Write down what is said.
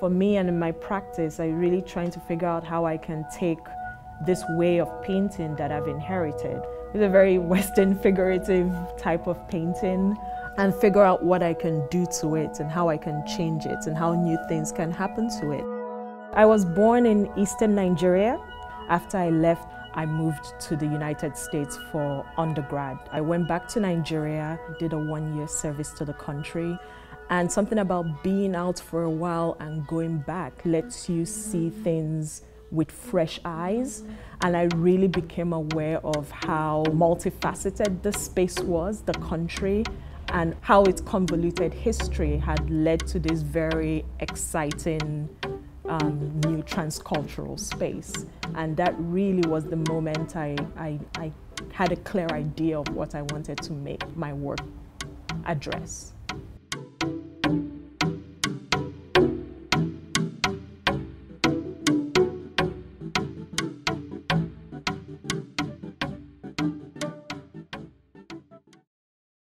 For me and in my practice, I really trying to figure out how I can take this way of painting that I've inherited. It's a very Western figurative type of painting and figure out what I can do to it and how I can change it and how new things can happen to it. I was born in eastern Nigeria. After I left, I moved to the United States for undergrad. I went back to Nigeria, did a one year service to the country, and something about being out for a while and going back lets you see things with fresh eyes. And I really became aware of how multifaceted the space was, the country, and how its convoluted history had led to this very exciting um, new transcultural space. And that really was the moment I, I, I had a clear idea of what I wanted to make my work address.